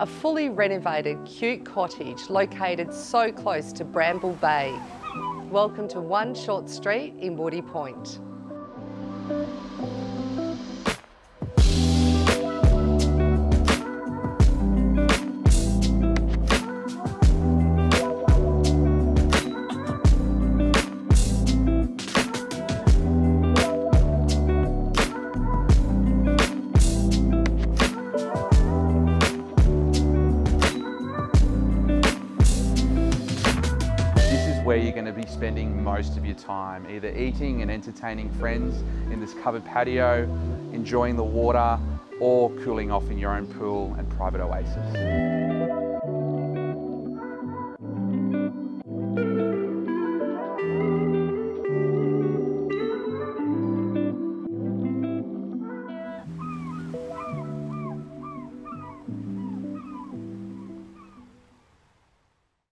a fully renovated cute cottage located so close to Bramble Bay. Welcome to One Short Street in Woody Point. Where you're going to be spending most of your time, either eating and entertaining friends in this covered patio, enjoying the water, or cooling off in your own pool and private oasis.